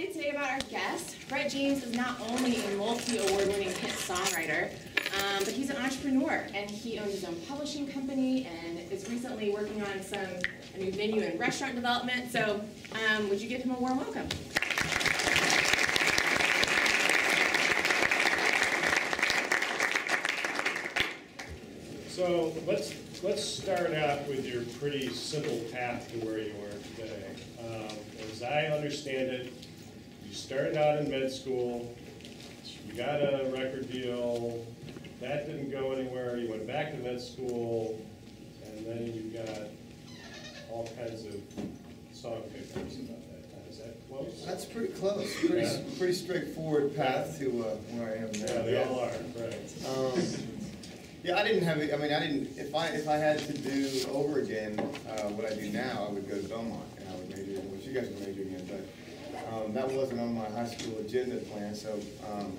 excited today about our guest. Brett James is not only a multi-award winning hit songwriter, um, but he's an entrepreneur and he owns his own publishing company and is recently working on some a new venue and restaurant development. So um, would you give him a warm welcome? So let's, let's start out with your pretty simple path to where you are today. Um, As I understand it, you started out in med school, you got a record deal, that didn't go anywhere, you went back to med school, and then you got all kinds of song pickups about that time. Is that close? That's pretty close, pretty, Yeah. pretty straightforward path to uh, where I am now. Yeah, they all are, right. Um, yeah, I didn't have, I mean, I didn't, if I, if I had to do over again, uh, what I do now, I would go to Belmont, and I would major in, which you guys are majoring in, but, um, that wasn't on my high school agenda plan, so, um,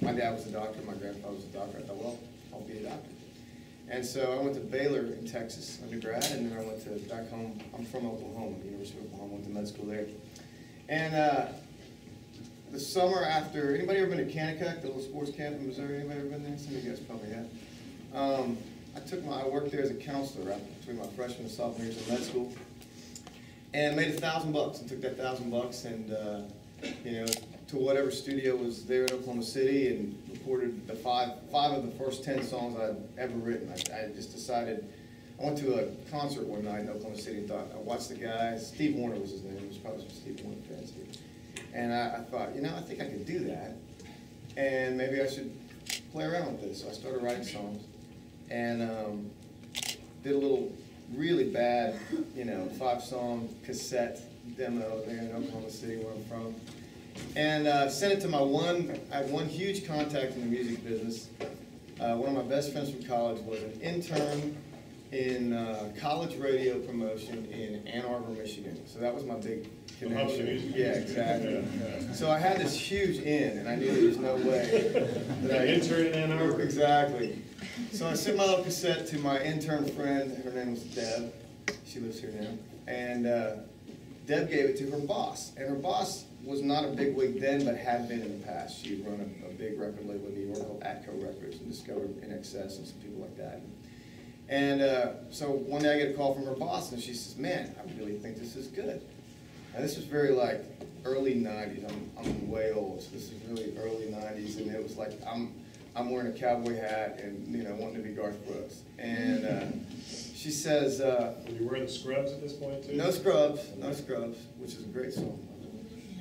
my dad was a doctor, my grandfather was a doctor, I thought, well, I'll be a doctor. And so I went to Baylor in Texas undergrad, and then I went to back home, I'm from Oklahoma, University of Oklahoma, went to med school there. And, uh, the summer after, anybody ever been to Kanakuk, the little sports camp in Missouri? Anybody ever been there? Some of you guys probably have. Um, I took my, I worked there as a counselor right between my freshman and sophomore years in med school, and made a thousand bucks. And took that thousand bucks and uh, you know to whatever studio was there in Oklahoma City and recorded the five five of the first ten songs I'd ever written. I, I just decided. I went to a concert one night in Oklahoma City and thought I watched the guy. Steve Wariner was his name. It was probably some Steve Wariner fans. And I, I thought, you know, I think I could do that, and maybe I should play around with this. So I started writing songs, and um, did a little really bad, you know, five-song cassette demo there in Oklahoma City, where I'm from, and uh, sent it to my one. I had one huge contact in the music business. Uh, one of my best friends from college was an intern in uh, college radio promotion in Ann Arbor, Michigan. So that was my big The hub of the connection. Yeah, exactly. Yeah, yeah. So I had this huge in, and I knew there was no way that I. Intern in Ann Arbor. Exactly. So I sent my little cassette to my intern friend, her name was Deb, she lives here now, and uh, Deb gave it to her boss. And her boss was not a big wig then, but had been in the past. She had run a, a big record label in New York called Atco Records and discovered INXS and some people like that. And uh, so one day I get a call from her boss, and she says, "Man, I really think this is good." And this was very like early '90s. I'm I'm way old, so this is really early '90s, and it was like I'm I'm wearing a cowboy hat and you know wanting to be Garth Brooks. And uh, she says, uh, Were you wearing the scrubs at this point too? "No scrubs, no scrubs," which is a great song.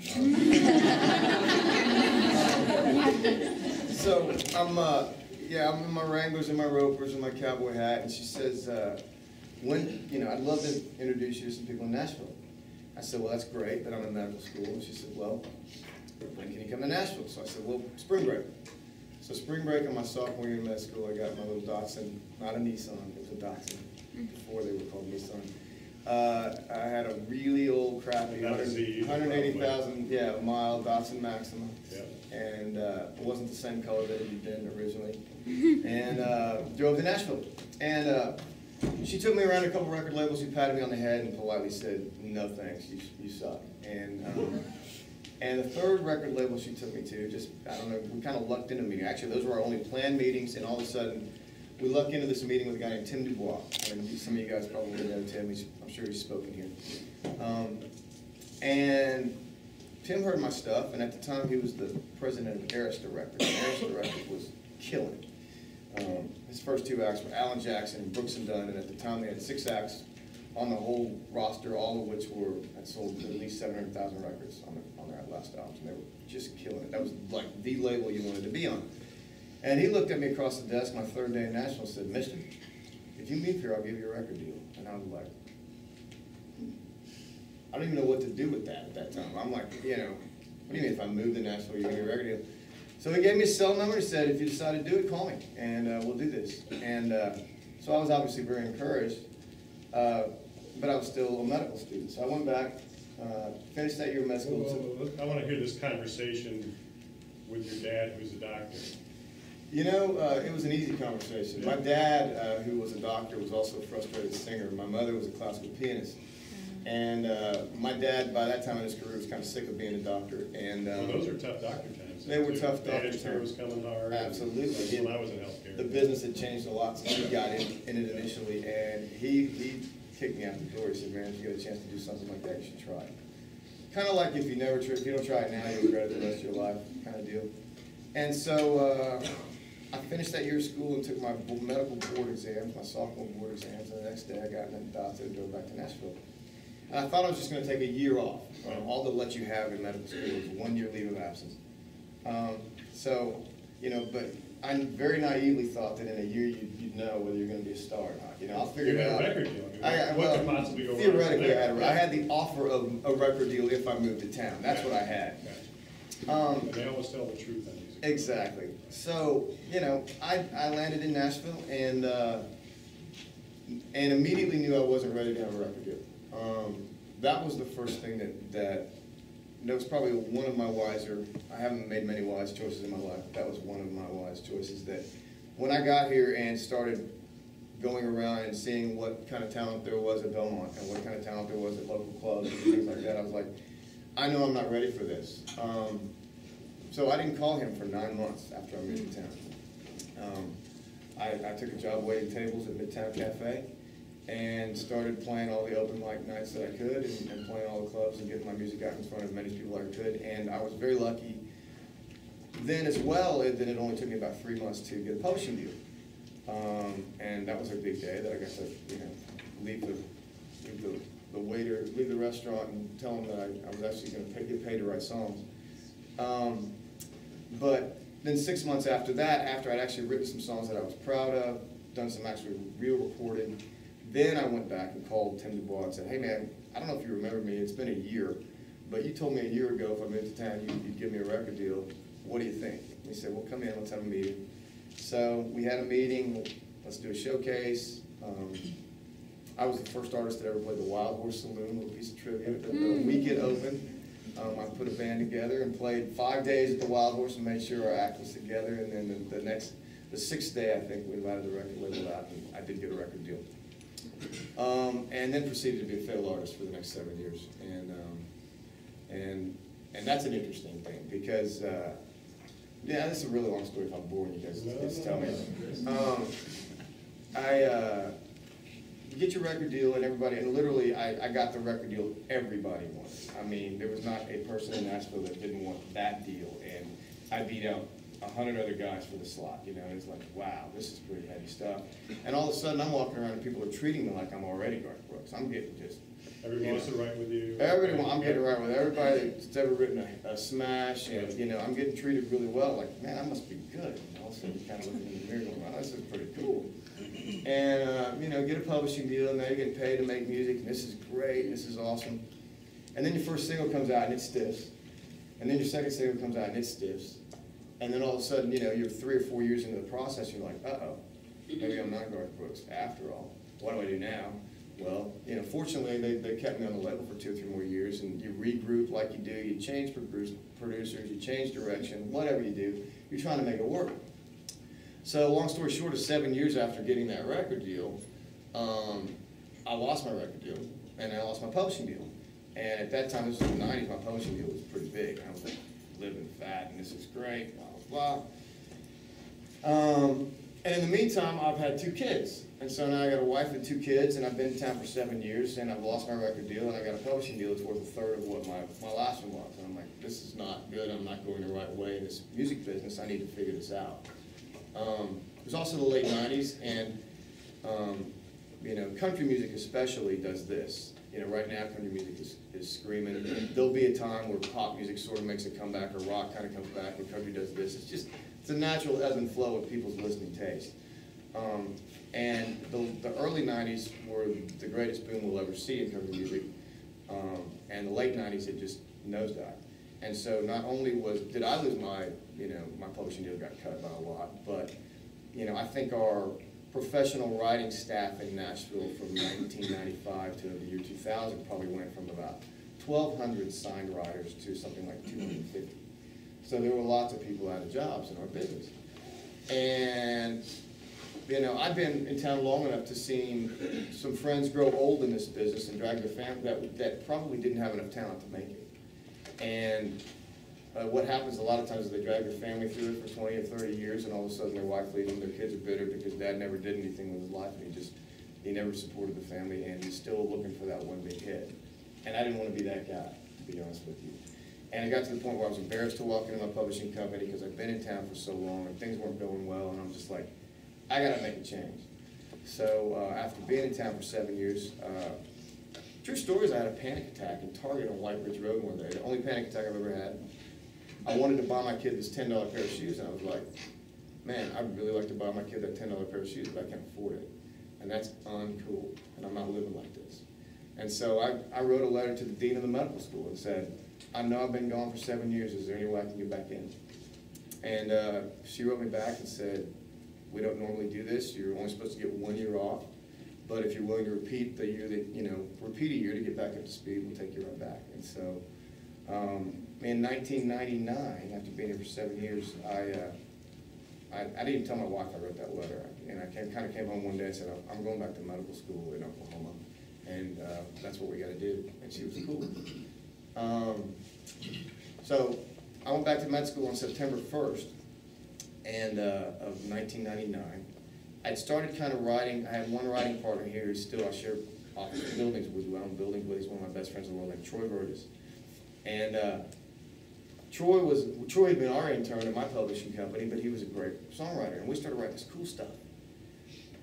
So I'm, uh, yeah, I'm in my Wranglers and my Ropers and my cowboy hat, and she says, uh, when, you know, I'd love to introduce you to some people in Nashville. I said, well, that's great, but I'm in medical school. And she said, well, when can you come to Nashville? So I said, well, spring break. So spring break in my sophomore year in med school, I got my little Datsun, not a Nissan, it was a Datsun, before they were called Nissan. Uh, I had a really old crappy Not 180,000, yeah, mile Datsun Maxima. Yeah. And uh, it wasn't the same color that it had been originally. and uh, drove to Nashville. And uh, she took me around a couple record labels. She patted me on the head and politely said, "No thanks, you, you suck." And um, and the third record label she took me to, just I don't know, we kind of lucked into a meeting. Actually, those were our only planned meetings, and all of a sudden, we lucked into this meeting with a guy named Tim DuBois. And some of you guys probably know Tim. He's, I'm sure he's spoken here. Um, and Tim heard my stuff, and at the time he was the president of Arista Records. And Arista Records was killing. Um, his first two acts were Alan Jackson and Brooks and Dunn, and at the time they had six acts on the whole roster, all of which were had sold at least seven hundred thousand records on, the, last albums, and they were just killing it. That was like the label you wanted to be on. And he looked at me across the desk my third day in Nashville and said, "Mister, if you leave here, I'll give you a record deal." And I was like, I don't even know what to do with that at that time. I'm like, you know, what do you mean if I move to Nashville, you're going to give me a record deal? So he gave me a cell number and said, if you decide to do it, call me, and uh, we'll do this. And uh, so I was obviously very encouraged, uh, but I was still a medical student. So I went back, uh, finished that year of med school. Well, I want to hear this conversation with your dad, who's a doctor. You know, uh, it was an easy conversation. My dad, uh, who was a doctor, was also a frustrated singer. My mother was a classical pianist. And uh, my dad, by that time in his career, was kind of sick of being a doctor, and Well, um, those are tough doctor times. They were too. tough doctor Managed care times. was coming hard. Absolutely. When I was in healthcare. the business had changed a lot since he got in, in it initially, and he, he kicked me out the door. He said, man, if you get a chance to do something like that, you should try. Kind of like if you never, try- if you don't try it now, you'll regret it the rest of your life, kind of deal. And so, uh, I finished that year of school and took my medical board exams, my sophomore board exams, and the next day I got and doctor and drove back to Nashville. And I thought I was just gonna take a year off. Um, All they'll let you have in medical school is one year leave of absence. Um, so, you know, but I very naively thought that in a year you'd, you'd know whether you're gonna be a star or not. You know, I'll figure You it had a out. record deal. I mean, I what could possibly go Theoretically, I had, a- I had the offer of a record deal if I moved to town. That's what I had. Gotcha. Um, they always tell the truth on music. Exactly. So, you know, I, I landed in Nashville and, uh, and immediately knew I wasn't ready to have a record deal. Um, that was the first thing that, that, that was probably one of my wiser, I haven't made many wise choices in my life, that was one of my wise choices that when I got here and started going around and seeing what kind of talent there was at Belmont and what kind of talent there was at local clubs and things like that, I was like, I know I'm not ready for this. Um, so I didn't call him for nine months after I moved to town. Um, I, I took a job waiting tables at Midtown Cafe and started playing all the open mic nights that I could and, and playing all the clubs and getting my music out in front of as many people as I could. And I was very lucky then as well it- that it only took me about three months to get a publishing deal. Um, and that was a big day that I got to, you know, leave the, leave the, the waiter, leave the restaurant and tell him that I, I was actually gonna get paid to write songs. Um, but then six months after that, after I'd actually written some songs that I was proud of, done some actually real recording, then I went back and called Tim DuBois and said, hey man, I don't know if you remember me, it's been a year, but you told me a year ago if I moved to town, you- you'd give me a record deal. What do you think? He said, well, come in, let's have a meeting. So we had a meeting, let's do a showcase. Um, I was the first artist that ever played the Wild Horse Saloon, little piece of trivia. The- The week it opened, um, I put a band together and played five days at the Wild Horse and made sure our act was together. And then the, the next, the sixth day, I think, we invited the record label out and I did get a record deal. Um, and then proceeded to be a failed artist for the next seven years. And, um, and, and that's an interesting thing because, uh, yeah, this is a really long story if I'm boring you guys, just tell me. Um, I, uh, you get your record deal and everybody, and literally, I, I got the record deal everybody wanted. I mean, there was not a person in Nashville that didn't want that deal, and I beat out a hundred other guys for the slot, you know, it's like, wow, this is pretty heavy stuff. And all of a sudden, I'm walking around and people are treating me like I'm already Garth Brooks, I'm getting just, Everyone wants to write with you. Everyone, I'm getting around with everybody that's ever written a, a smash, and, you know, I'm getting treated really well, like, man, I must be good. And all of a sudden, you kind of looking in the mirror going, wow, this is pretty cool. And, uh, you know, get a publishing deal, and now you're getting paid to make music, and this is great, this is awesome. And then your first single comes out, and it stiffs. And then your second single comes out, and it stiffs. And then all of a sudden, you know, you're three or four years into the process, you're like, uh-oh, maybe I'm not Garth Brooks after all. What do I do now? Well, you know, fortunately, they, they kept me on the label for two or three more years, and you regroup like you do, you change producers, you change direction, whatever you do, you're trying to make it work. So, long story short, is seven years after getting that record deal, um, I lost my record deal, and I lost my publishing deal. And at that time, this was the nineties, my publishing deal was pretty big, I was like, living fat, and this is great, blah. Um, and in the meantime, I've had two kids. And so now I got a wife and two kids, and I've been in town for seven years, and I've lost my record deal, and I got a publishing deal that's worth a third of what my, my last one was. And I'm like, this is not good, I'm not going the right way in this music business, I need to figure this out. Um, it was also the late nineties, and, um, you know, country music especially does this. You know, right now, country music is, is screaming. There'll be a time where pop music sort of makes a comeback, or rock kind of comes back, and country does this. It's just, it's a natural ebb and flow of people's listening taste. Um, and the, the early nineties were the greatest boom we'll ever see in country music. Um, and the late nineties, it just nosedived. And so not only was, did I lose my, you know, my publishing deal got cut by a lot, but, you know, I think our professional writing staff in Nashville from nineteen ninety-five to the year two thousand probably went from about twelve hundred signed writers to something like two hundred and fifty. So there were lots of people out of jobs in our business. And you know, I've been in town long enough to see some friends grow old in this business and drag their family, that, that probably didn't have enough talent to make it. And uh, what happens a lot of times is they drag their family through it for twenty or thirty years, and all of a sudden their wife leaves them, their kids are bitter because dad never did anything with his life, and he just, he never supported the family, and he's still looking for that one big hit. And I didn't wanna be that guy, to be honest with you. And it got to the point where I was embarrassed to walk into my publishing company, because I've been in town for so long, and things weren't going well, and I'm just like, I gotta make a change. So, uh, after being in town for seven years, uh, true story is I had a panic attack in Target on White Bridge Road one day, the only panic attack I've ever had. I wanted to buy my kid this ten dollar pair of shoes, and I was like, man, I'd really like to buy my kid that ten dollar pair of shoes, but I can't afford it. And that's uncool, and I'm not living like this. And so I, I wrote a letter to the dean of the medical school and said, I know I've been gone for seven years, is there any way I can get back in? And, uh, she wrote me back and said, we don't normally do this, you're only supposed to get one year off, but if you're willing to repeat the year that, you know, repeat a year to get back up to speed, we'll take you right back. And so, um, in nineteen ninety-nine, after being here for seven years, I, uh, I, I didn't tell my wife I wrote that letter, and I came, kinda came home one day and said, "I'm- I'm going back to medical school in Oklahoma, and, uh, that's what we gotta do, and she was cool. Um, so, I went back to med school on September first, and, uh, of nineteen ninety-nine. I'd started kind of writing, I had one writing partner here, who's still, I share office buildings with, we own buildings with, he's one of my best friends in the world, named Troy Verges. And, uh, Troy was, Troy had been our intern at my publishing company, but he was a great songwriter, and we started writing this cool stuff.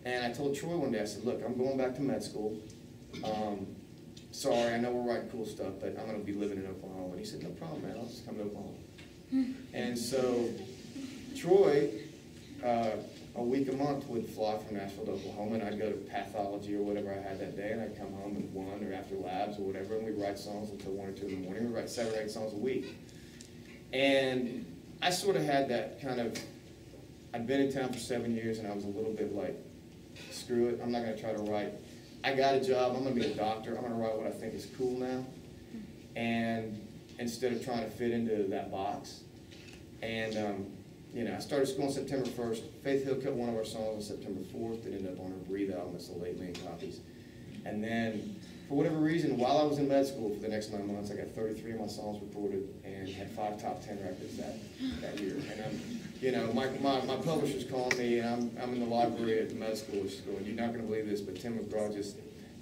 And I told Troy one day, I said, look, I'm going back to med school. Um, sorry, I know we're writing cool stuff, but I'm gonna be living in Oklahoma. And he said, no problem, man, I'll just come to Oklahoma. And so Troy, uh, a week a month would fly from Nashville to Oklahoma, and I'd go to pathology or whatever I had that day, and I'd come home at one or after labs or whatever, and we'd write songs until one or two in the morning. We'd write seven or eight songs a week. And I sort of had that kind of, I'd been in town for seven years, and I was a little bit like, screw it, I'm not gonna try to write. I got a job, I'm gonna be a doctor, I'm gonna write what I think is cool now. And instead of trying to fit into that box. And, um, you know, I started school on September first. Faith Hill cut one of our songs on September fourth. It ended up on her Breathe album, it's late eight million copies. And then, for whatever reason, while I was in med school for the next nine months, I got thirty-three of my songs recorded and had five top ten records that, that year. And I'm, you know, my, my, my publisher's calling me, and I'm, I'm in the library at med school, she's going, you're not gonna believe this, but Tim McGraw just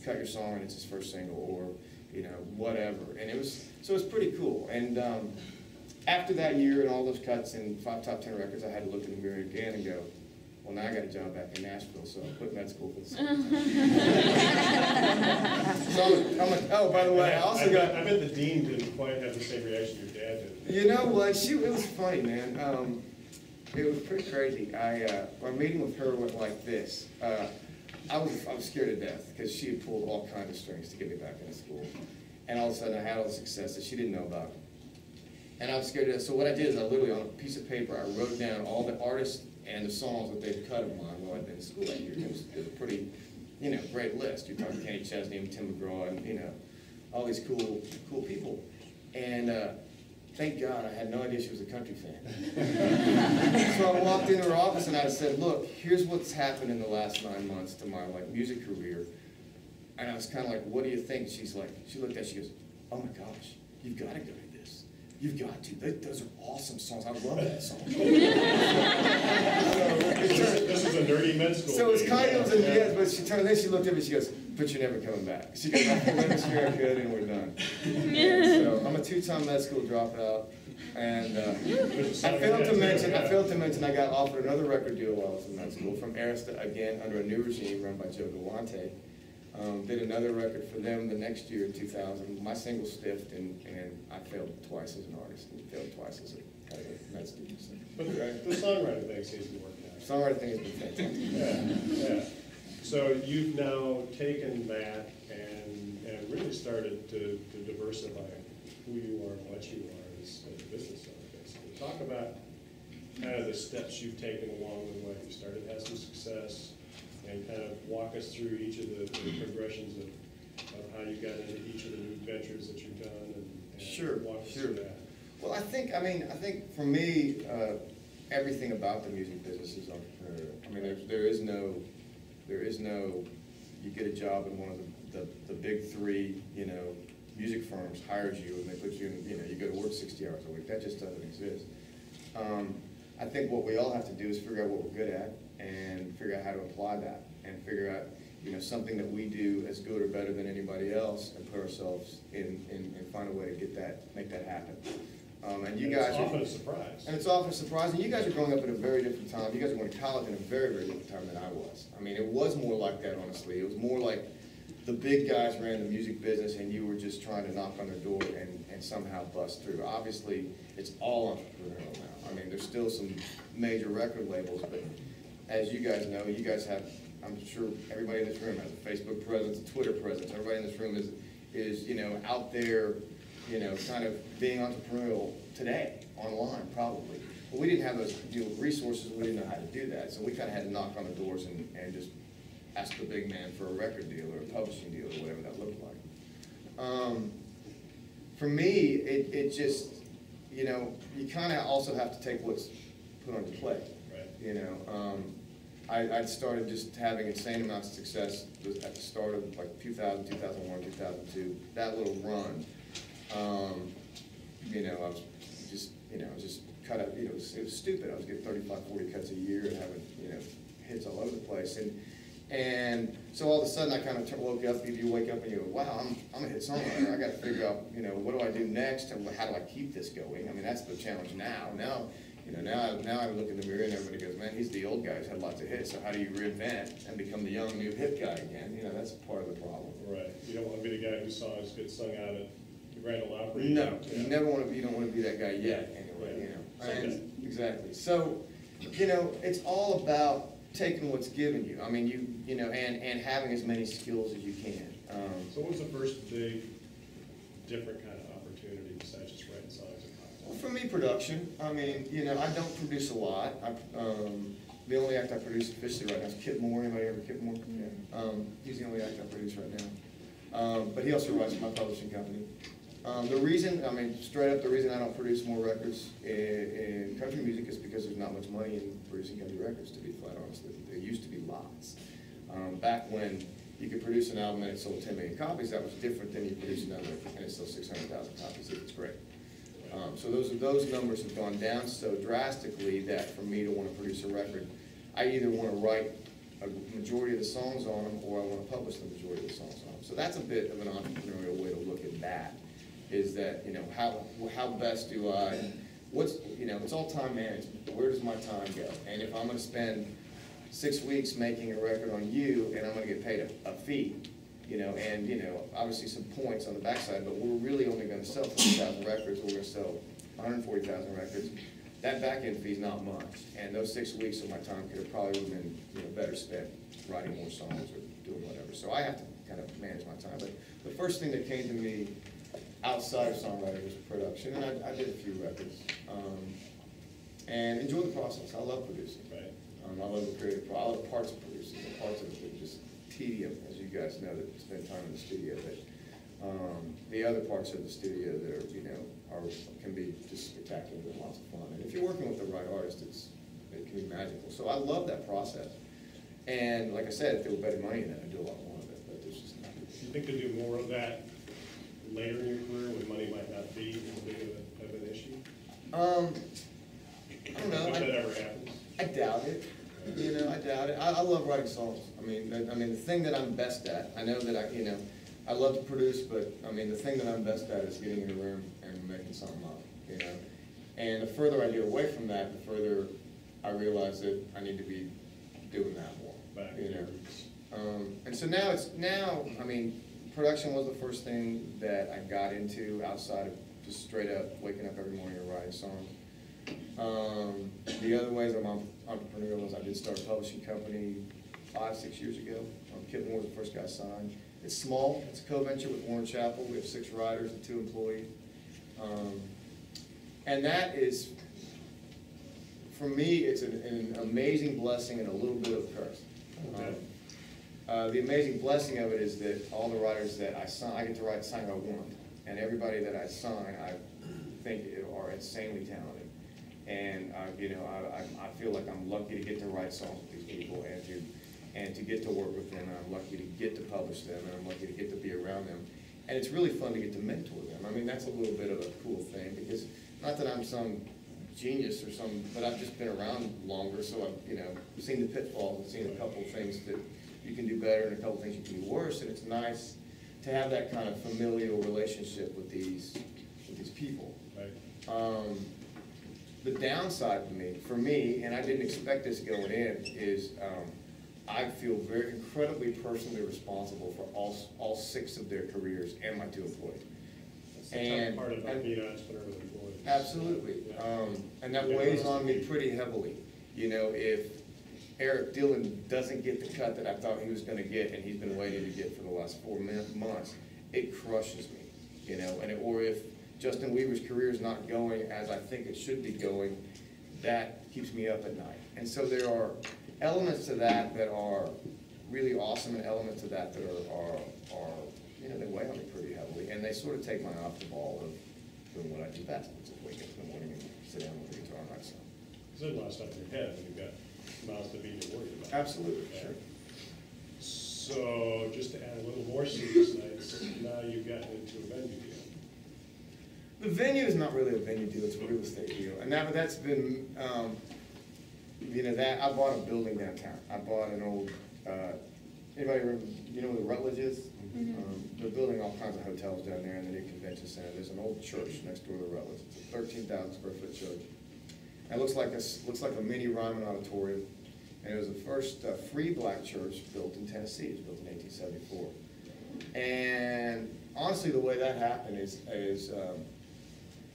cut your song and it's his first single, or, you know, whatever. And it was, so it was pretty cool. And, um, after that year and all those cuts and five top ten records, I had to look in the mirror again and go, well, now I got a job back in Nashville, so I quit med school for the second time. So I'm, I'm a, oh, by the way, I also I bet- got, I bet the dean didn't quite have the same reaction your dad did. you know what, she, it was funny, man. Um, it was pretty crazy. I, uh, our meeting with her went like this. Uh, I was, I was scared to death because she had pulled all kinds of strings to get me back into school. And all of a sudden I had all the success that she didn't know about. And I was scared to death. So what I did is I literally, on a piece of paper, I wrote down all the artists and the songs that they'd cut of mine while I'd been in school that year. It was, it was a pretty, you know, great list. You're talking Kenny Chesney and Tim McGraw and, you know, all these cool, cool people. And, uh, thank God, I had no idea she was a country fan. So I walked into her office and I said, look, here's what's happened in the last nine months to my, like, music career. And I was kind of like, what do you think? She's like, she looked at, she goes, oh my gosh, you've got to go. You've got to. Th- Those are awesome songs. I love that song. This is- this is a nerdy med school. So it's thing. kind of, Yeah. yes, but she turned, then she looked at me, and she goes, but you're never coming back. She goes, I feel this year I could and we're done. So I'm a two-time med school dropout, and, uh, I failed to mention, I failed to mention I got offered another record deal while I was in med school from Arista, again, under a new regime run by Joe Galante. Um, did another record for them the next year in two thousand, my single stiffed, and, and I failed twice as an artist, and failed twice as a, as a med student. so. But the the songwriting thing seems to be working out. Songwriting thing has been fantastic. Yeah, yeah. So you've now taken that and, and really started to, to diversify who you are and what you are as as a business owner, basically. Talk about kind of the steps you've taken along the way. You started to have some success and kind of walk us through each of the the progressions of, of how you got into each of the new ventures that you've done and. and Sure, Walk us sure. through that. Well, I think, I mean, I think for me, uh, everything about the music business is entrepreneurial. I mean, there's, there is no, there is no, you get a job in one of the, the, the big three, you know, music firms hires you and they put you in, you know, you go to work sixty hours a week, that just doesn't exist. Um, I think what we all have to do is figure out what we're good at and figure out how to apply that and figure out, you know, something that we do as good or better than anybody else and put ourselves in, in, and find a way to get that, make that happen. Um, and you And guys. It's are- often a surprise. and it's often surprising, you guys are growing up at a very different time, you guys are going to college in a very, very different time than I was. I mean, it was more like that, honestly, it was more like the big guys ran the music business and you were just trying to knock on their door and, and somehow bust through. Obviously, it's all entrepreneurial now, I mean, there's still some major record labels, but as you guys know, you guys have, I'm sure everybody in this room has a Facebook presence, a Twitter presence, everybody in this room is, is, you know, out there, you know, kind of being entrepreneurial today, online probably. But we didn't have those, resources, we didn't know how to do that, so we kind of had to knock on the doors and, and just ask the big man for a record deal or a publishing deal or whatever that looked like. Um, for me, it, it just, you know, you kind of also have to take what's put on your plate. Right. You know, um, I, I'd started just having insane amounts of success at the start of like 2000, 2001, 2002, that little run. Um, you know, I was just, you know, I was just cut up, you know, it was, it was stupid. I was getting 35, 40 cuts a year and having, you know, hits all over the place. And, and so all of a sudden I kind of woke up, you wake up and you go, wow, I'm, I'm a hit songwriter. I got to figure out, you know, what do I do next and how do I keep this going? I mean, that's the challenge now. Now, you know, now, now I look in the mirror and everybody goes, man, he's the old guy who's had lots of hits. So how do you reinvent and become the young, new hip guy again? You know, that's part of the problem. Right, you don't want to be the guy whose songs get sung out at the Grand Ole Opry. No, Yeah. you never want to, be. you don't want to be that guy yet, anyway, you know. Someday. And- Exactly. So, you know, it's all about taking what's given you. I mean, you, you know, and, and having as many skills as you can. Um, So what was the first big, different kind of opportunity besides just writing songs and well, pop for me, production, I mean, you know, I don't produce a lot. I, um, the only act I produce officially right now is Kip Moore. Anybody ever Kip Moore? Yeah. Um, he's the only act I produce right now. Um, but he also writes for my publishing company. Um, the reason, I mean, straight up, the reason I don't produce more records in, in country music is because there's not much money in producing country records, to be flat honest with you. There used to be lots. Um, back when you could produce an album and it sold ten million copies, that was different than you produce an album and it hundred thousand copies, it's great. Um, so those, those numbers have gone down so drastically that for me to wanna produce a record, I either wanna write a majority of the songs on them, or I wanna publish the majority of the songs on them. So that's a bit of an entrepreneurial way to look at that, is that, you know, how, how best do I, what's, you know, it's all time management, where does my time go? And if I'm gonna spend six weeks making a record on you, and I'm gonna get paid a, a fee, you know, and, you know, obviously some points on the backside, but we're really only gonna sell forty thousand records, we're sell hundred and forty thousand records. That back end fee's not much, and those six weeks of my time could have probably been, you know, better spent writing more songs or doing whatever. So I have to kind of manage my time, but the first thing that came to me outside of songwriting was production, and I, I did a few records. Um, and enjoy the process, I love producing. Right. Um, I love the creative, I love parts of producing, the parts of it that are just tedium, as you guys know that spend time in the studio, but, um, the other parts of the studio that are, you know, are, can be just spectacular and lots of fun. And if you're working with the right artist, it's, it can be magical. So I love that process. And like I said, if there were better money in it, I'd do a lot more of it, but there's just not. Do you think to do more of that later in your career when money might not be as big of, an issue? Um, I don't know. If I- that ever happens? I doubt it. You know, I doubt it. I, I love writing songs. I mean, I, I mean, the thing that I'm best at, I know that I, you know, I love to produce, but, I mean, the thing that I'm best at is getting in a room and making something up, you know? And the further I get away from that, the further I realize that I need to be doing that more, Back you know? Um, and so now it's, now, I mean, production was the first thing that I got into outside of just straight up waking up every morning and writing songs. Um, the other ways I'm en- entrepreneurial is I did start a publishing company five, six years ago. Um, Kip Moore was the first guy signed. It's small, it's a co-venture with Warner Chappell. We have six writers and two employees. Um, and that is, for me, it's an, an amazing blessing and a little bit of a curse. Okay. Um, uh, the amazing blessing of it is that all the writers that I sign, I get to write, sign I want. And everybody that I sign, I think are insanely talented. And, uh, you know, I, I, I feel like I'm lucky to get to write songs with these people and to, and to get to work with them, I'm lucky to get to publish them, and I'm lucky to get to be around them. And it's really fun to get to mentor them. I mean, that's a little bit of a cool thing, because, not that I'm some genius or some, but I've just been around longer, so I've, you know, seen the pitfalls, and seen a couple of things that you can do better, and a couple of things you can do worse, and it's nice to have that kind of familial relationship with these, with these people. Right? Um, the downside for me, for me, and I didn't expect this going in, is, um, I feel very incredibly personally responsible for all, all six of their careers and my two employees. That's the And- part about and- being an entrepreneur with employees. Absolutely, Yeah. um, and that Yeah, weighs on me pretty heavily. You know, if Eric Dillon doesn't get the cut that I thought he was gonna get, and he's been waiting to get for the last four months, it crushes me, you know, and, or if Justin Weaver's career is not going as I think it should be going, that keeps me up at night. And so there are elements to that that are really awesome, and elements to that that are, are, are, you know, they weigh on me pretty heavily, and they sort of take my eye off the ball of doing what I do best, which is wake up in the morning and sit down with the guitar and write a song. There's a lot of stuff in your head and you've got mouths to feed and worry about. Absolutely, Yeah. sure. So, just to add a little more serious nights, now you've gotten into a venue deal. The venue is not really a venue deal, it's a real estate deal, and that, that's been, um, you know, that, I bought a building downtown. I bought an old, uh, anybody remember, you know where the Rutledge is? Um, They're building all kinds of hotels down there in the new convention center. There's an old church next door to the Rutledge. It's a thirteen thousand square foot church. And it looks like a, looks like a mini Ryman auditorium. And it was the first uh, free black church built in Tennessee. It was built in eighteen seventy-four. And honestly, the way that happened is, is, um,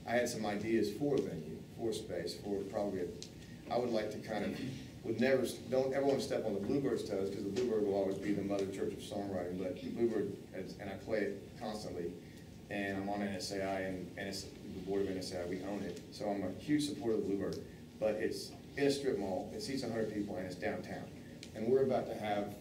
I had some ideas for a venue, for a space, for probably a, I would like to kind of, would never, don't ever want to step on the Bluebird's toes, because the Bluebird will always be the mother church of songwriting, but Bluebird, and I play it constantly, and I'm on NSAI, and, it's, the board of NSAI, we own it, so I'm a huge supporter of the Bluebird, but it's in a strip mall, it seats hundred people, and it's downtown, and we're about to have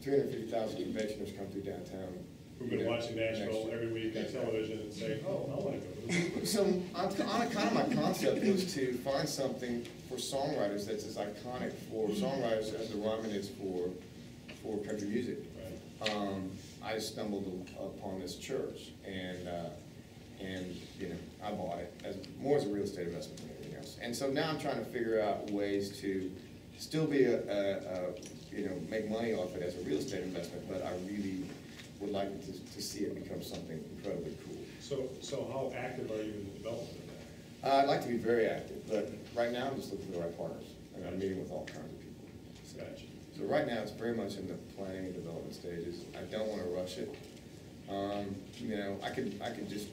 three hundred fifty thousand conventioners come through downtown. Who've been watching Nashville every week on television and saying, oh, I wanna go to the So, on, on kind of my concept was to find something for songwriters that's as iconic for songwriters as the Ryman is for, for country music. Right. Um, I stumbled upon this church and, uh, and, you know, I bought it as, more as a real estate investment than anything else. And so now I'm trying to figure out ways to still be a, a, a, you know, make money off it as a real estate investment, but I really would like to, to see it become something incredibly cool. So, so how active are you in the development of that? Uh, I'd like to be very active, but right now I'm just looking for the right partners, and I'm meeting with all kinds of people. Gotcha. So right now, it's very much in the planning and development stages. I don't wanna rush it. Um, you know, I could, I could just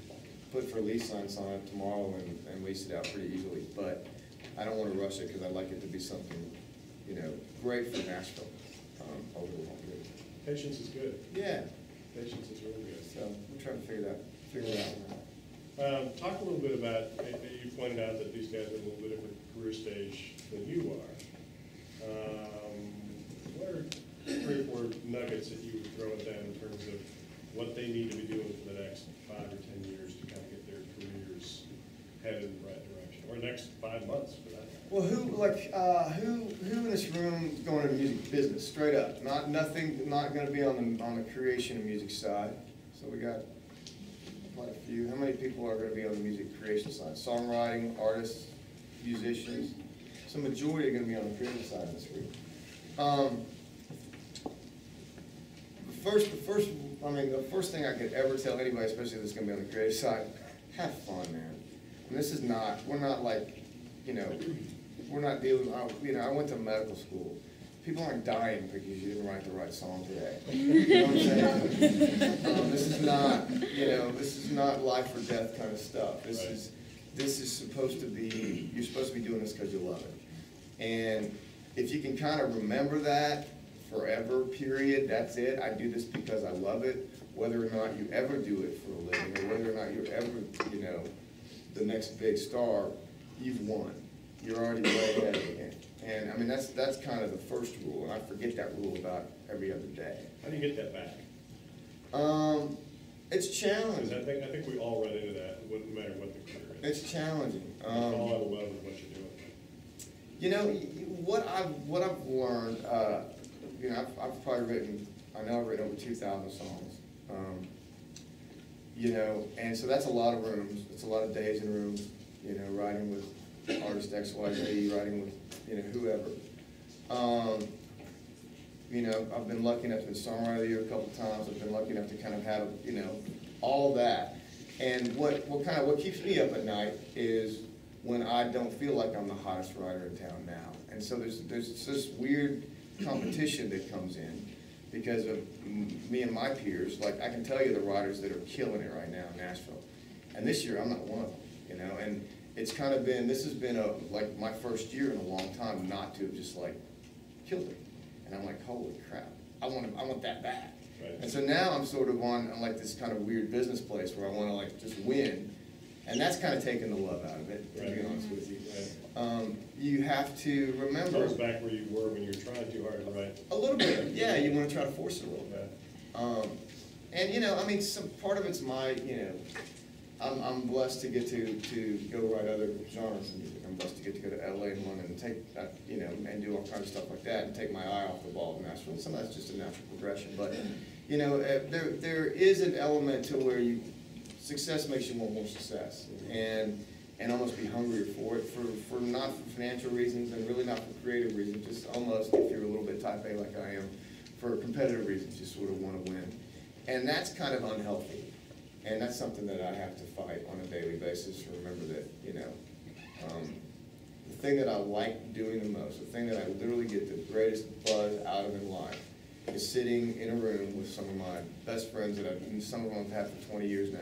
put for lease signs on it tomorrow and, and lease it out pretty easily, but I don't wanna rush it, because I'd like it to be something, you know, great for Nashville, um, over the long period. Patience is good. Yeah, Is really good. so we're trying to figure that, figure it out. Um, talk a little bit about, you pointed out that these guys are a little bit different career stage than you are. Um, What are three or four nuggets that you would throw at them in terms of what they need to be doing for the next five or ten years to kind of get their careers headed in the right direction? Or next five months for that? Well, who, like, uh, who, who in this room is going to music business, straight up? Not, nothing, not gonna be on the, on the creation of music side. So we got quite a few. How many people are gonna be on the music creation side? Songwriting, artists, musicians? So majority are gonna be on the creative side of this group. Um, the first, the first, I mean, the first thing I could ever tell anybody, especially that's gonna be on the creative side, have fun, man. And this is not, we're not like, you know, we're not dealing, I- you know, I went to medical school. People aren't dying because you didn't write the right song today. You know what I'm saying? Um, This is not, you know, this is not life or death kind of stuff. This Right. is, this is supposed to be, you're supposed to be doing this because you love it. And if you can kind of remember that forever, period, that's it, I do this because I love it, whether or not you ever do it for a living, or whether or not you're ever, you know, the next big star, you've won. You're already way ahead of the game. And, I mean, that's, that's kind of the first rule, and I forget that rule about every other day. How do you get that back? Um, it's challenging. I think, I think we all run into that, no matter what the career is. It's challenging. Um, out of love with what you're doing. you know, what I've, what I've learned, uh, you know, I've, I've probably written, I know I've written over two thousand songs. Um, You know, and so that's a lot of rooms, it's a lot of days in rooms, you know, writing with artist X, Y, Z, writing with, you know, whoever. Um, you know, I've been lucky enough to be songwriter of the year a couple times, I've been lucky enough to kind of have, you know, all that. And what, what kind of, what keeps me up at night is when I don't feel like I'm the hottest writer in town now. And so there's, there's this weird competition that comes in because of me and my peers, like, I can tell you the writers that are killing it right now in Nashville. And this year, I'm not one of them, you know, and it's kind of been, this has been a, like, my first year in a long time not to have just like killed it. And I'm like, holy crap, I want, to, I want that back. Right. And so now I'm sort of on, on like this kind of weird business place where I wanna like just win. And that's kind of taking the love out of it, to be honest with you. Right. Um, you have to remember, Goes back where you were when you were trying too hard to write. a little bit, yeah, you wanna try to force it a little bit. Um, and you know, I mean, some, part of it's my, you know, I'm, I'm blessed to get to, to go write other genres of music. I'm blessed to get to go to LA and London and take that, you know, and do all kinds of stuff like that and take my eye off the ball of Nashville. Some of that's just a natural progression, but, you know, uh, there, there is an element to where you, success makes you want more success. And, and almost be hungrier for it, for, for not for financial reasons and really not for creative reasons, just almost, if you're a little bit type A like I am, for competitive reasons, you sort of want to win. And that's kind of unhealthy. And that's something that I have to fight on a daily basis, to remember that, you know, um, the thing that I like doing the most, the thing that I literally get the greatest buzz out of in life, is sitting in a room with some of my best friends that I've, some of them I've had for twenty years now.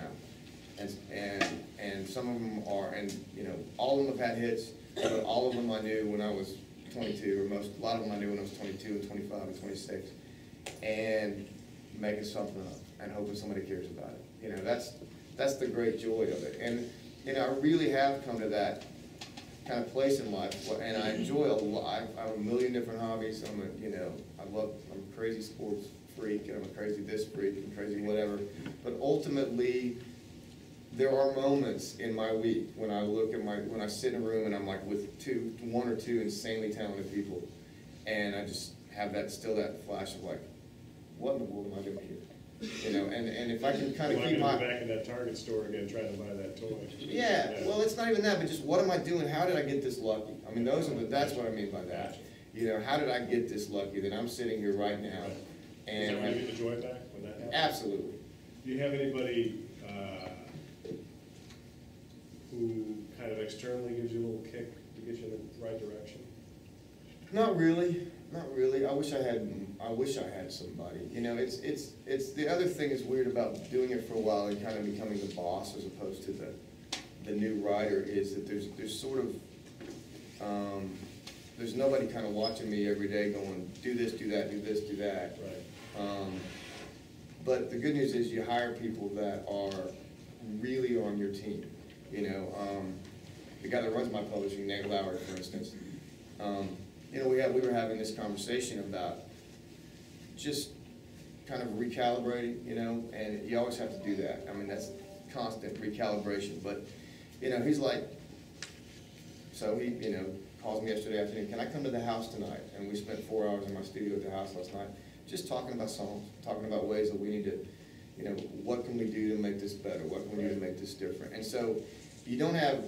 And, and, and some of them are, and, you know, all of them have had hits, but all of them I knew when I was twenty-two, or most, a lot of them I knew when I was twenty-two and twenty-five and twenty-six. And making something up and hoping somebody cares about it. You know, that's, that's the great joy of it. And, you know, I really have come to that kind of place in life, and I enjoy a lot, I have a million different hobbies, I'm a, you know, I love, I'm a crazy sports freak, and I'm a crazy this freak, and crazy whatever, but ultimately, there are moments in my week when I look at my, when I sit in a room and I'm like with two, one or two insanely talented people, and I just have that, still that flash of like, what in the world am I doing here? You know, and, and if I can kind of Well, keep I'm my. back in that Target store again, trying to buy that toy. Yeah, well, it's not even that, but just what am I doing? How did I get this lucky? I mean, those are the, that's what I mean by that. You know, how did I get this lucky that I'm sitting here right now? Is that when you And get the joy back, when that happens? absolutely. Do you have anybody, uh, who kind of externally gives you a little kick to get you in the right direction? Not really, not really. I wish I had, I wish I had somebody. You know, it's, it's, it's, the other thing is weird about doing it for a while and kind of becoming the boss as opposed to the, the new writer is that there's, there's sort of, um, there's nobody kind of watching me every day going, do this, do that, do this, do that. Right. Um, But the good news is you hire people that are really on your team, you know, um, the guy that runs my publishing, Nate Lauer, for instance. Um, you know, we had, we were having this conversation about just kind of recalibrating, you know, and you always have to do that. I mean, that's constant recalibration, but, you know, he's like, so he, you know, calls me yesterday afternoon, can I come to the house tonight? And we spent four hours in my studio at the house last night, just talking about songs, talking about ways that we need to, you know, what can we do to make this better? What can we do to make this different? And so you don't have,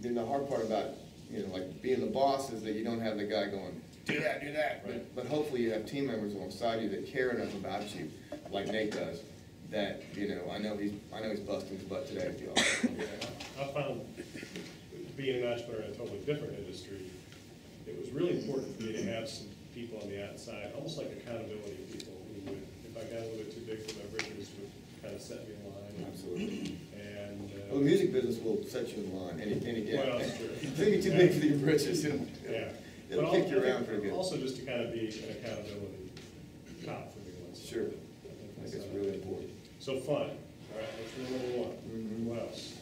then the hard part about, you know, like being the boss is that you don't have the guy going, do that, do that. Right. But, but hopefully you have team members alongside you that care enough about you, like Nate does, that, you know, I know he's, I know he's busting his butt today at the office. I found, being an entrepreneur in a totally different industry, it was really important for me to have some people on the outside, almost like accountability people who would, if I got a little bit too big for my britches, would kind of set me in line. Absolutely. Uh, Well, the music business will set you in line any, any day. Well, that's true. If you too big for your britches, it'll, yeah. it'll But kick you al- I around think pretty good. Also, just to kind of be an accountability cop for me once. Sure. I think it's that's, really uh, important. So fun, all right, that's rule number one. Mhm. What else?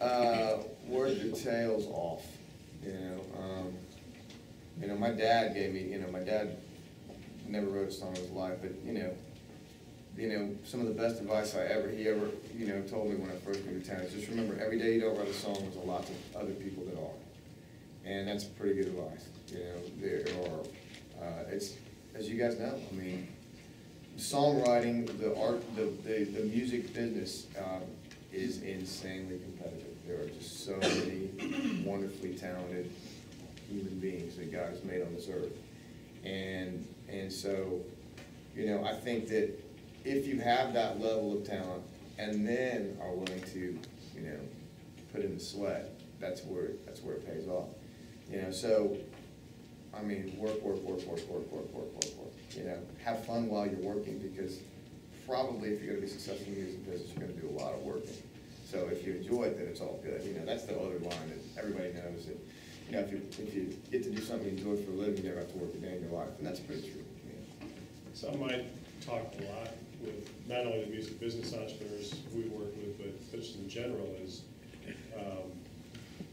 Uh, work your tails off, you know, um, you know, my dad gave me, you know, my dad never wrote a song in his life, but, you know, you know, some of the best advice I ever, he ever, you know, told me when I first moved to town is just remember, every day you don't write a song, there's a lot of other people that are. And that's pretty good advice, you know, there are, uh, it's, as you guys know, I mean, songwriting, the art, the, the, the music business, um, is insanely competitive. There are just so many wonderfully talented human beings that God has made on this earth. And, and so, you know, I think that if you have that level of talent and then are willing to, you know, put in the sweat, that's where, that's where it pays off. You know, so, I mean, work, work, work, work, work, work, work, work, work. You know, have fun while you're working because probably if you're gonna be successful in the music business, you're gonna do a lot of working. So if you enjoy it, then it's all good. You know, that's the other line that everybody knows that, you know, if you, if you get to do something you enjoy for a living, you never have to work a day in your life, and that's pretty true. you know. Some might talk a lot with, not only the music business entrepreneurs we work with, but just in general is, um,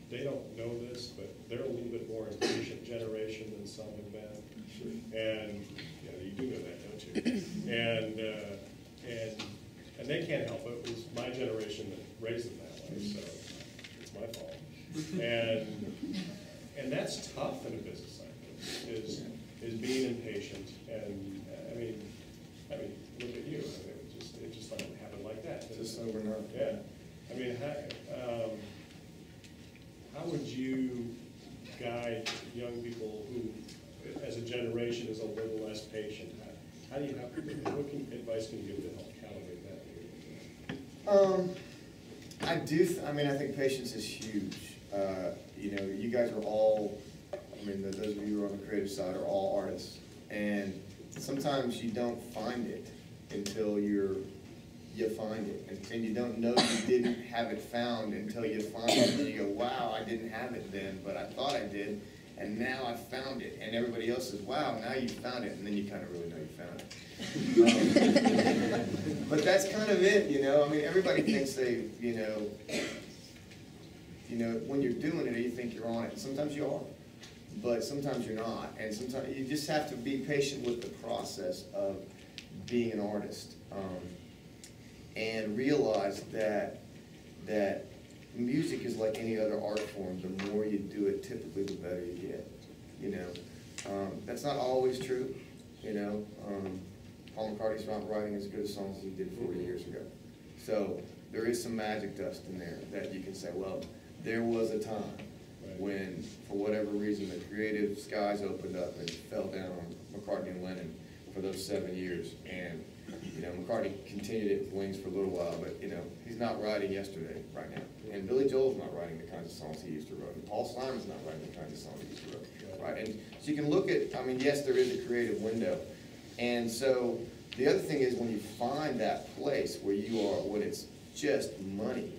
they don't know this, but they're a little bit more impatient generation than some have been. And, yeah, you do know that, don't you? And, uh, and, and they can't help it, it was my generation that raised them that way, so it's my fault. And, and that's tough in a business like this, is, is being impatient, and, I mean, I mean, look at you, mean, it just, it just doesn't like that. Just overnight. Yeah, I mean, how, um, how would you guide young people who, as a generation, is a little less patient? How, do you, how, what can, advice can you give to help calibrate that? Um, I do, I mean, I think patience is huge. Uh, you know, you guys are all, I mean, th- those of you who are on the creative side are all artists. And sometimes you don't find it until you're, you find it. And, and you don't know you didn't have it found until you find it. And you go, wow, I didn't have it then, but I thought I did. And now I found it. And everybody else says, wow, now you found it. And then you kind of really know you found it. Um, But that's kind of it, you know, I mean, everybody thinks they, you know, you know, when you're doing it, you think you're on it, sometimes you are, but sometimes you're not, and sometimes, you just have to be patient with the process of being an artist, um, and realize that, that music is like any other art form, the more you do it, typically the better you get, you know? Um, that's not always true, you know, um, Paul McCartney's not writing as good a songs as he did forty years ago. So there is some magic dust in there that you can say, well, there was a time Right. when, for whatever reason, the creative skies opened up and fell down on McCartney and Lennon for those seven years. And, you know, McCartney continued it with Wings for a little while, but, you know, he's not writing yesterday right now. And Billy Joel's not writing the kinds of songs he used to write. And Paul Simon's not writing the kinds of songs he used to write. Right? And so you can look at, I mean, yes, there is a creative window. And so the other thing is when you find that place where you are, when it's just money,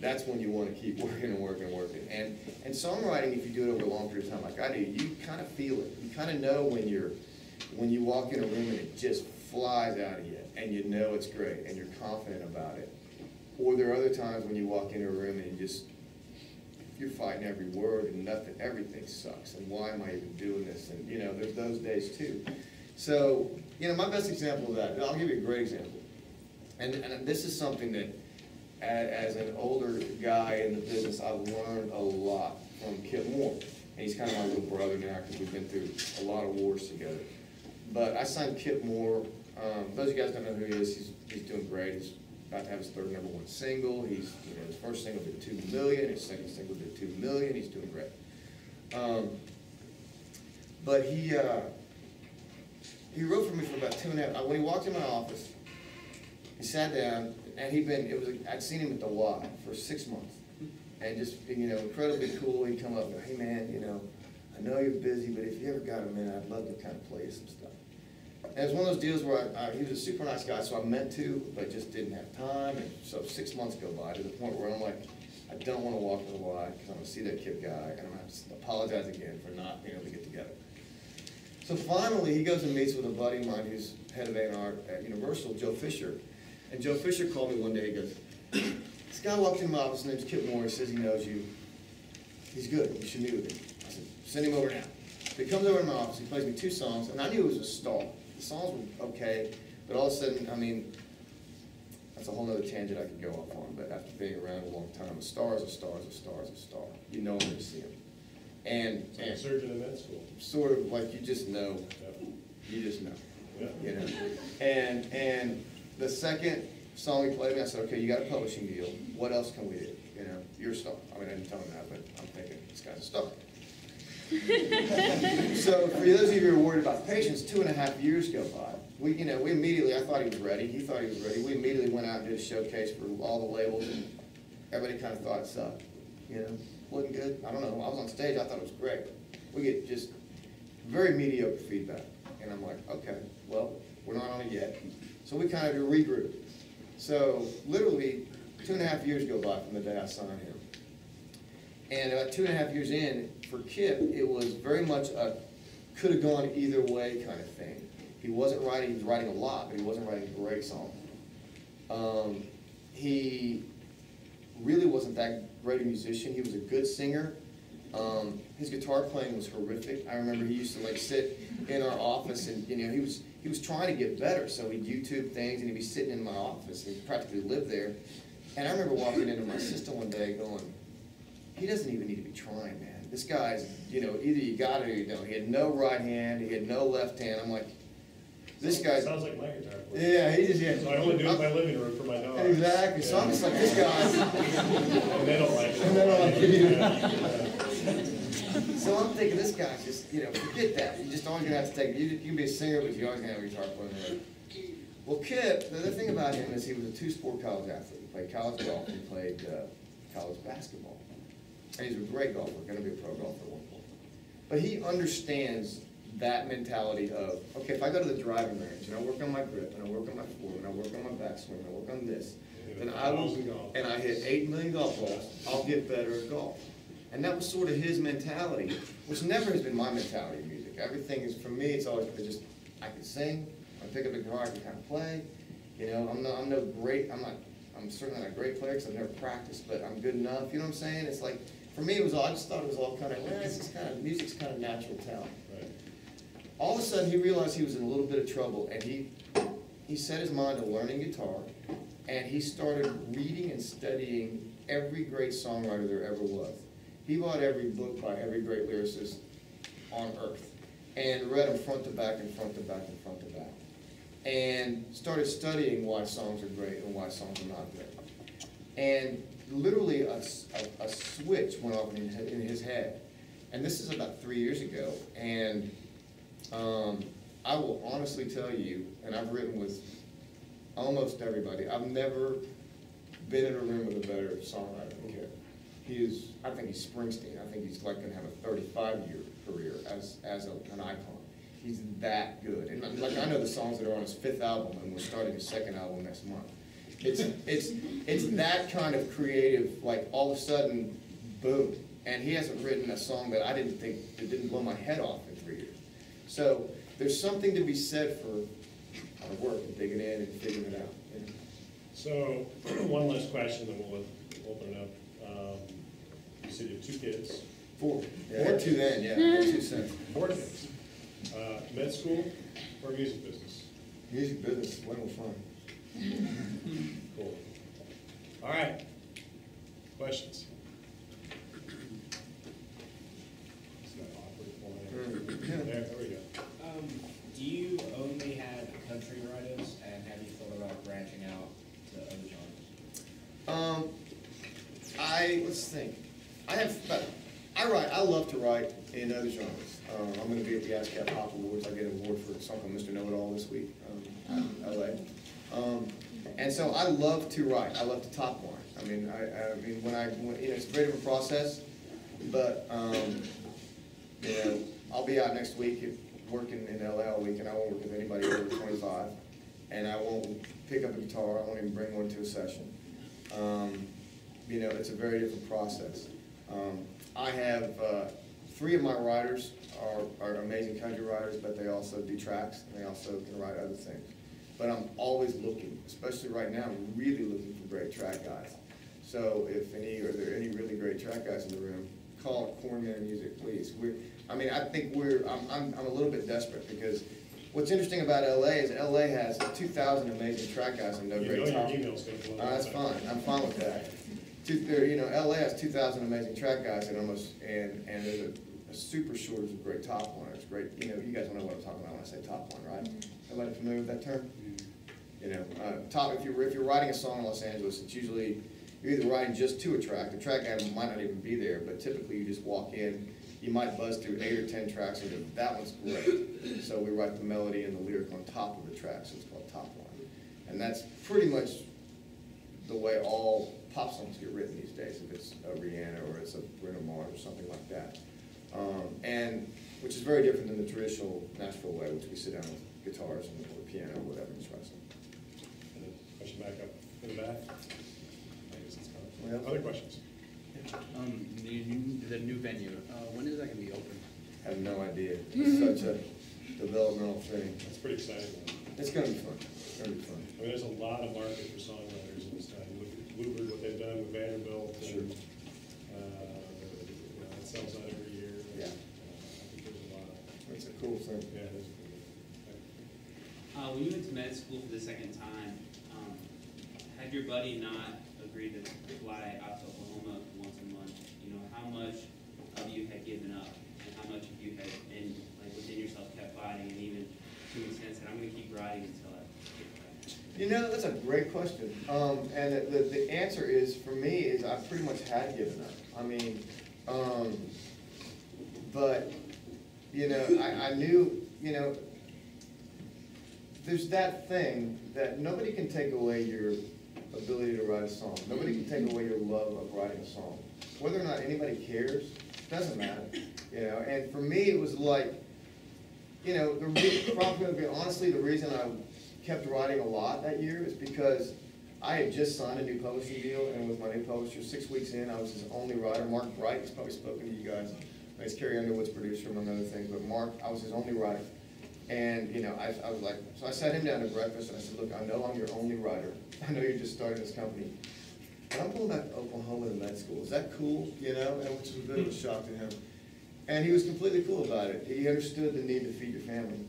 that's when you want to keep working and working and working. And, and songwriting, if you do it over a long period of time like I do, you kind of feel it. You kind of know when you're, when you walk in a room and it just flies out of you and you know it's great and you're confident about it. Or there are other times when you walk into a room and you just, you're fighting every word and nothing, everything sucks. And why am I even doing this? And, you know, there's those days too. So, you know, my best example of that, I'll give you a great example. And, and this is something that, as, an older guy in the business, I've learned a lot from Kip Moore. And he's kind of my little brother now because we've been through a lot of wars together. But I signed Kip Moore. Um, those of you guys don't know who he is. He's, he's doing great. He's about to have his third number one single. He's, you know, his first single did two million. His second single did two million. He's doing great. Um, but he, uh, he wrote for me for about two and a half. When he walked in my office, he sat down, and he'd been, it was, I'd seen him at the Y for six months. And just, you know, incredibly cool, he'd come up and go, hey man, you know, I know you're busy, but if you ever got a minute, I'd love to kind of play you some stuff. It was one of those deals where I, I, he was a super nice guy, so I meant to, but just didn't have time, and so six months go by to the point where I'm like, I don't wanna walk to the Y, because I'm gonna see that kid guy, and I'm gonna have to apologize again for not being able to get together. So finally, he goes and meets with a buddy of mine who's head of A&R at Universal, Joe Fisher. And Joe Fisher called me one day, he goes, this guy walked in my office, his name's Kip Moore, he says he knows you. He's good, you should meet with him. I said, send him over now. So he comes over to my office, he plays me two songs, and I knew he was a star. The songs were okay, But all of a sudden, I mean, that's a whole nother tangent I could go off on, but after being around a long time, a star is a star is a star is a star. You know when you see him. And, It's like a and surgeon in med school. sort of like you just know, Yep. you just know Yep. you know. And, and the second song he played me, I said, okay, you got a publishing deal, what else can we do? You know, you're a star. I mean, I didn't tell him that, but I'm thinking, this guy's a star. So for those of you who are worried about patience, two and a half years go by. We, you know, we immediately, I thought he was ready, he thought he was ready. We immediately went out and did a showcase for all the labels and everybody kind of thought it sucked, you know? Wasn't good, I don't know, I was on stage, I thought it was great. We get just very mediocre feedback. And I'm like, okay, well, we're not on it yet. So we kind of do regroup. So literally, two and a half years go by from the day I signed him. And about two and a half years in, for Kip, it was very much a could have gone either way kind of thing. He wasn't writing, he was writing a lot, but he wasn't writing great songs. Um, he really wasn't that great a musician. He was a good singer. Um, his guitar playing was horrific. I remember he used to like sit in our office and, you know, he was, he was trying to get better. So he'd YouTube things and he'd be sitting in my office and practically lived there. And I remember walking into my assistant one day going, he doesn't even need to be trying, man. This guy's, you know, either you got it or you don't. He had no right hand, he had no left hand. I'm like, this guy's, Sounds like my guitar player. yeah, he just, yeah. So I only do it in my living room for my dog. Exactly. So I'm just like, this guy's, And they don't like it. And they don't like it. Yeah. So I'm thinking this guy's just, you know, forget that. You're just always gonna have to take, you, you can be a singer, but you're always gonna have a guitar player. Well, Kip, the other thing about him is he was a two-sport college athlete. He played college golf, he played, uh, college basketball. And he's a great golfer, gonna be a pro golfer at one point. But he understands that mentality of, okay, if I go to the driving range and I work on my grip, and I work on my form, and I work on my backswing, and I work on this, then I will, and I hit eight million golf balls, I'll get better at golf. And that was sort of his mentality, which never has been my mentality in music. Everything is, for me, it's always been just, I can sing, I pick up a guitar, I can kind of play. You know, I'm not, I'm no great, I'm not, I'm certainly not a great player because I've never practiced, but I'm good enough, you know what I'm saying? It's like, for me, it was all, I just thought it was all kind of, well, this is kind of, music's kind of natural talent. Right. All of a sudden, he realized he was in a little bit of trouble, and he, he set his mind to learning guitar, and he started reading and studying every great songwriter there ever was. He bought every book by every great lyricist on earth, and read them front to back and front to back and front to back, and started studying why songs are great and why songs are not great. And literally, a switch went off in, hi- in his head. And this is about three years ago. And um, I will honestly tell you, and I've written with almost everybody, I've never been in a room with a better songwriter than. He is, I think he's Springsteen. I think he's like gonna have a thirty-five year career as, as a- an icon. He's that good. And like, I know the songs that are on his fifth album, and we're starting his second album next month. It's, it's, it's that kind of creative, like, all of a sudden, boom. And he hasn't written a song that I didn't think, it didn't blow my head off in three years. So, there's something to be said for our work and digging in and figuring it out. you know. So, one last question, then we'll open it up. Um, You said you have two kids, Four. Yeah, I had two then, yeah, I had two since. four kids. Uh, Med school or music business? Music business, way more fun. Cool. All right. Questions? It's not awkward for you. Mm, yeah. There, there we go. Um, do you only have country writers, and have you thought about branching out to other genres? Um, I, let's think. I have, about- I write, I love to write in other genres. Um, I'm gonna be at the ASCAP Pop Awards. I get an award for something, Mr. Know-It-All this week, um, LA. Um, and so I love to write. I love to talk more. I mean, I, I mean, when I, when, you know, it's a very different process, but, um, you know, I'll be out next week, working in LA all week, and I won't work with anybody over twenty-five. And I won't pick up a guitar, I won't even bring one to a session. Um, you know, it's a very different process. Um, I have, uh, three of my writers are, are amazing country writers, but they also do tracks, and they also can write other things. But I'm always looking, especially right now, I'm really looking for great track guys. So if any, are there any really great track guys in the room, call Cornman Music, please. We're, I mean, I think we're, I'm, I'm, I'm a little bit desperate because what's interesting about LA is LA has two thousand amazing track guys and no You great know top. your email's gonna Uh, that's fine, I'm fine with that. Two, there, you know, LA has two thousand amazing track guys and almost, and, and there's a, a super shortage of great top liners, great, you know, you guys know what I'm talking about when I say top line, right? Everybody familiar with that term? You know, uh, top, if you're, if you're writing a song in Los Angeles, it's usually, you're either writing just to a track, the track guy might not even be there, but typically you just walk in, you might buzz through eight or ten tracks, and go, that one's great. So we write the melody and the lyric on top of the track, so it's called top line. And that's pretty much the way all pop songs get written these days, if it's a Rihanna or it's a Bruno Mars or something like that. Um, and, which is very different than the traditional Nashville way, which we sit down with guitars and or piano or whatever and just. And then Question back up in the back. I guess it's Yeah. covered. Other questions? Um, the new, the new venue, uh, when is that gonna be open? I have no idea. It's such a developmental thing. That's pretty exciting. It's gonna be fun. It's gonna be fun. I mean, there's a lot of market for songwriters in this town. Look at Bluebird, what they've done with Vanderbilt Sure. and, uh, you know, it sells out every year. Yeah. Uh, I think there's a lot of, It's a cool thing. yeah, it is. Uh, when you went to med school for the second time, um, had your buddy not agreed to fly out to Oklahoma once a month, you know, how much of you had given up? And how much of you had, and like within yourself kept fighting and even to an extent said, I'm gonna keep riding until I? You know, that's a great question. Um, and the, the, the answer is, for me, is I pretty much had given up. I mean, um, but, you know, I, I knew, you know, there's that thing that nobody can take away your ability to write a song. Nobody can take away your love of writing a song. Whether or not anybody cares, doesn't matter, you know, and for me, it was like, you know, the re- probably, honestly, the reason I kept writing a lot that year is because I had just signed a new publishing deal, and with my new publisher, six weeks in, I was his only writer. Mark Bright, he's probably spoken to you guys. He's Carrie Underwood's producer, among other things, but Mark, I was his only writer. And, you know, I, I was like, so I sat him down to breakfast, and I said, look, I know I'm your only writer. I know you're just starting this company. But I'm going back to Oklahoma to med school. Is that cool? You know, and which was a bit of a shock to him. And he was completely cool about it. He understood the need to feed your family.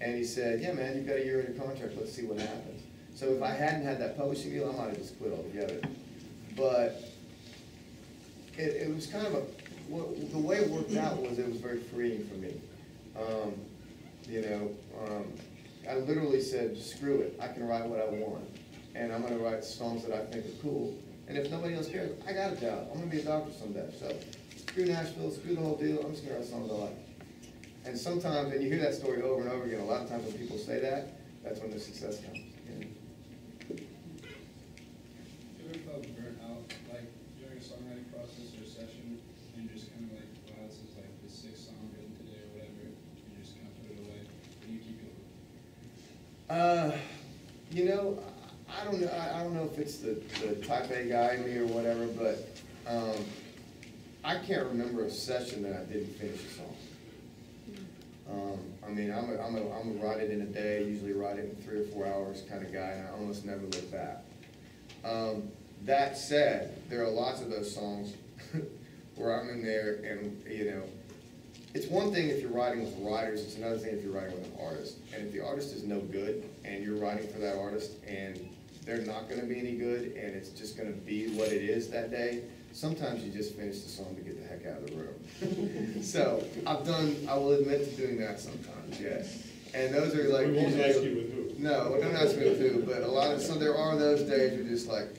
And he said, yeah, man, you've got a year in your contract, let's see what happens. So if I hadn't had that publishing deal, I might have just quit altogether. But it, it was kind of a, the way it worked out was it was very freeing for me. Um, you know, um, I literally said, screw it, I can write what I want. And I'm gonna write songs that I think are cool. And if nobody else cares, I got a job, I'm gonna be a doctor someday, so screw Nashville, screw the whole deal, I'm just gonna write songs I like. And sometimes, and you hear that story over and over again, a lot of times when people say that, that's when the success comes. you know. You ever felt burnt out, like during a songwriting process or session, and you're just kind of like, wow, this is like the sixth song written today or whatever, you just kind of put it away, and you keep going? Uh, you know, I don't know, I I don't know if it's the, the type A guy in me or whatever, but, um, I can't remember a session that I didn't finish a song. Um, I mean, I'm a, I'm a, I'm a write it in a day, usually write it in three or four hours kind of guy, and I almost never look back. Um, that said, there are lots of those songs where I'm in there and, you know, it's one thing if you're writing with writers, it's another thing if you're writing with an artist. And if the artist is no good and you're writing for that artist and they're not gonna be any good and it's just gonna be what it is that day, sometimes you just finish the song to get the heck out of the room. So I've done, I will admit to doing that sometimes, yes. And those are like. We won't ask you with who. No, don't ask me with who, but a lot of, so there are those days you're just like,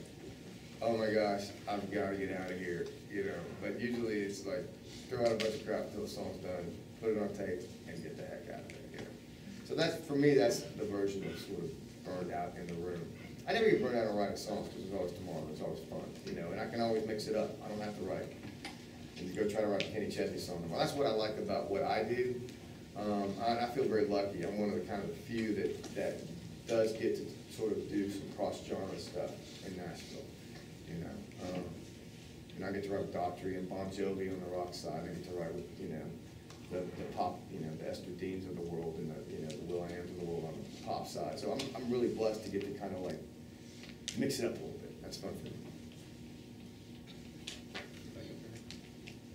oh my gosh, I've gotta get out of here, you know, but usually it's like, throw out a bunch of crap until the song's done, put it on tape, and get the heck out of there, you. So that's, for me, that's the version of sort of burned out in the room. I never get burned out on writing songs, because there's always tomorrow, it's always fun, you know, and I can always mix it up, I don't have to write, and go try to write a Kenny Chesney song tomorrow. That's what I like about what I do, um, and I feel very lucky, I'm one of the kind of few that, that does get to sort of do some cross-genre stuff in Nashville, you know. Um, And I get to write with Daughtry and Bon Jovi on the rock side, I get to write with, you know, the, the pop, you know, the Ester Deans of the world and the, you know, the Will Ams of the world on the pop side. So I'm, I'm really blessed to get to kind of like mix it up a little bit, that's fun for me.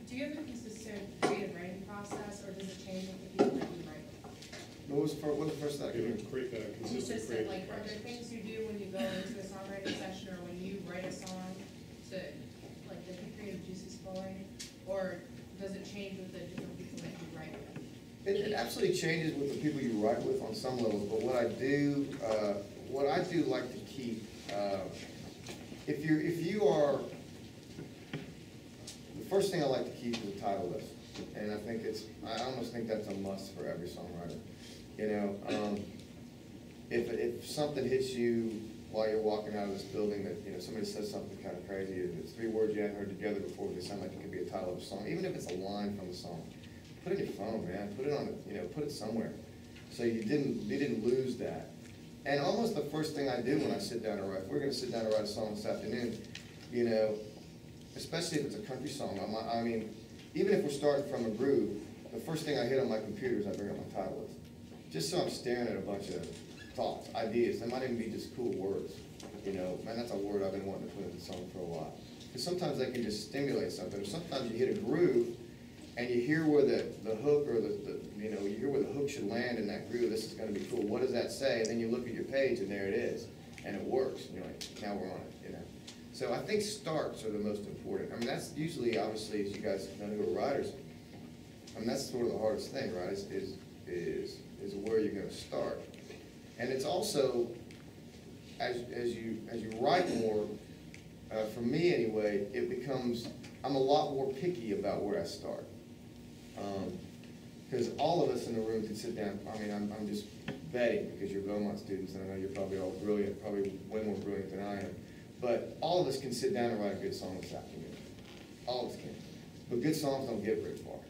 Do you have a consistent creative writing process, or does it change with the people that you write with? What was the fir- what was the first thing? Give a cre- a consistent Consistent, creative like, are there things you do when you go into a songwriting session, or when you write a song to, like, the Or does it change with the different people that you write with? It, it absolutely changes with the people you write with on some levels, but what I do, uh, what I do like to keep, uh, if you're, if you are, the first thing I like to keep is a title list. And I think it's, I almost think that's a must for every songwriter. You know, um, if, if something hits you while you're walking out of this building that, you know, somebody says something kind of crazy, and it's three words you hadn't heard together before, they sound like it could be a title of a song, even if it's a line from the song. Put it in your phone, man, put it on, you know, put it somewhere, so you didn't, you didn't lose that. And almost the first thing I do when I sit down to write, we're gonna sit down to write a song this afternoon, you know, especially if it's a country song, I mean, even if we're starting from a groove, the first thing I hit on my computer is I bring up my title list. Just so I'm staring at a bunch of thoughts, ideas, they might even be just cool words, you know, man, that's a word I've been wanting to put in the song for a while. Because sometimes they can just stimulate something, or sometimes you hit a groove, and you hear where the, the hook or the, the, you know, you hear where the hook should land in that groove, this is gonna be cool, what does that say? And then you look at your page and there it is, and it works, and you're like, now we're on it, you know? So I think starts are the most important, I mean, that's usually, obviously, as you guys know who are writers, I mean, that's sort of the hardest thing, right, is, is, is, is where you're gonna start. And it's also, as, as you, as you write more, uh, for me anyway, it becomes, I'm a lot more picky about where I start. Um, Because all of us in the room could sit down, I mean, I'm, I'm just betting, because you're Belmont students, and I know you're probably all brilliant, probably way more brilliant than I am. But all of us can sit down and write a good song this afternoon. All of us can. But good songs don't get very far.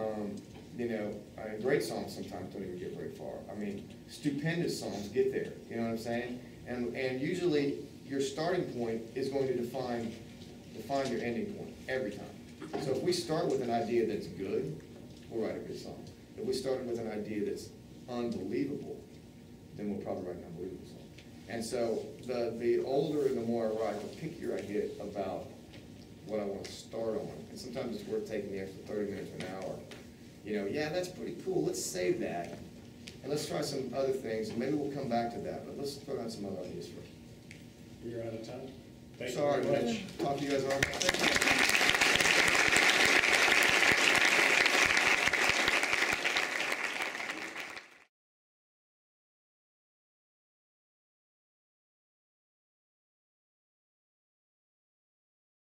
Um, you know, uh, great songs sometimes don't even get very far. I mean, stupendous songs get there, you know what I'm saying? And, and usually, your starting point is going to define, define your ending point, every time. So if we start with an idea that's good, we'll write a good song. If we started with an idea that's unbelievable, then we'll probably write an unbelievable song. And so, the, the older and the more I write, the pickier I get about what I want to start on. And sometimes it's worth taking the extra thirty minutes, an hour. You know, yeah, that's pretty cool, let's save that. And let's try some other things, and maybe we'll come back to that, but let's throw out some other ideas first. You're out of time. Thank you Sorry, very much. Mitch. Talk to you guys all.